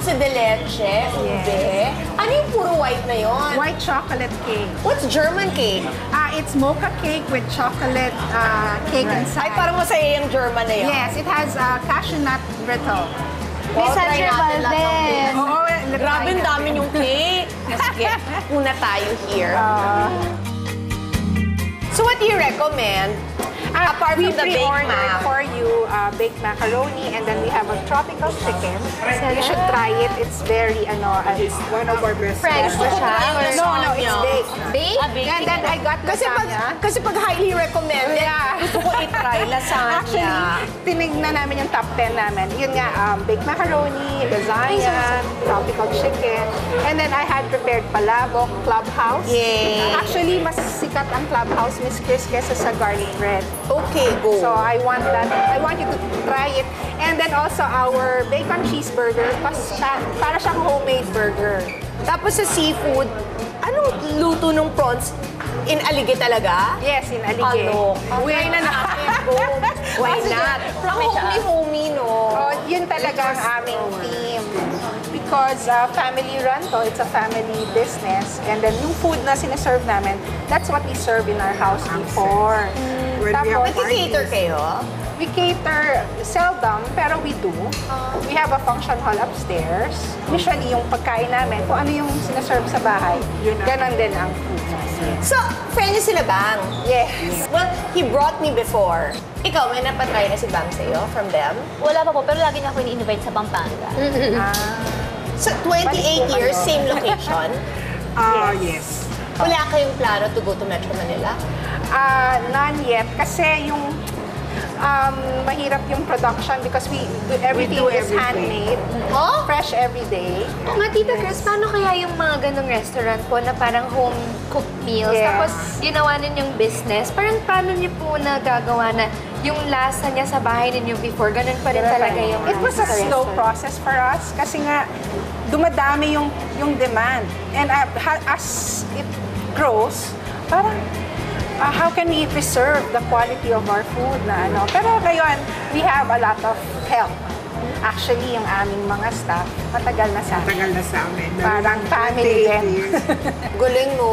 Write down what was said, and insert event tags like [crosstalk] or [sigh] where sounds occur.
dulce de leche, ube. Ano yung puro white na yon? White chocolate cake. What's German cake? Ah, it's mocha cake with chocolate uh, cake inside. Ay, parang masaya yung German na yun. Yes, it has uh, cashew nut brittle. Wow, May San try natin lahat ng Gervaldes. Oo, Grabe, ang dami yung cake. Sige, [laughs] una tayo here. Uh, so what do you recommend? Apart we from the baked pre-ordered mac. for you uh, baked macaroni and then we have a tropical chicken. You should try it. It's very, ano, uh, it's one of our best. French ba siya? No, no, it's baked. Bake? And then I got Kasi pag, lasagna. kasi pag highly recommended, Yeah. gusto ko i-try lasagna. Actually, tinignan namin yung top 10 namin. Yun nga, um, baked macaroni, lasagna, tropical chicken. And then I had prepared palabok, clubhouse. Yay. Actually, mas sikat ang clubhouse, Miss Chris, kesa sa garlic bread. Okay, go. So I want that. I want you to try it. And then also our bacon cheeseburger, pas siya, para siyang homemade burger. Tapos sa seafood, anong luto ng prawns? In alige talaga? Yes, in Alige. Ano? Try na natin. [laughs] Why not? Ang homey-homey, no? Oh, yun talaga ang aming team. Because uh, family run to, it's a family business. And then yung food na sinaserve namin, that's what we serve in our house before. Tapos, Nag-cater kayo? we cater seldom, pero we do. We have a function hall upstairs. Usually, yung pagkain namin, kung ano yung sinaserve sa bahay, ganon din ang food namin. So, friend niyo sila Bang? Yes. Well, he brought me before. Ikaw, may napatry na si Bang sa'yo from them? Wala pa po, pero lagi niya ako ini-invite sa Pampanga. [laughs] Ah, So, 28 Balik po years, same location? [laughs] Ah, yes. Wala kayong plano to go to Metro Manila? Ah, none yet. Kasi yung um, mahirap yung production because we do everything do is everything. handmade. Oh? Fresh every day. Mga Tita Chris, paano kaya yung mga ganong restaurant po na parang home cooked meals? Yes. Tapos ginawa ninyong business. Parang paano niyo po nagagawa na yung lasa niya sa bahay ninyo before, ganun pa rin talaga yung It was a slow restaurant? process for us kasi nga dumadami yung yung demand. And uh, as it grows, parang uh, how can we preserve the quality of our food na ano. Pero ngayon, we have a lot of help. Actually, yung aming mga staff, matagal na sa amin. Tagal na sa amin. Parang family 28 din. [laughs] Galing, no?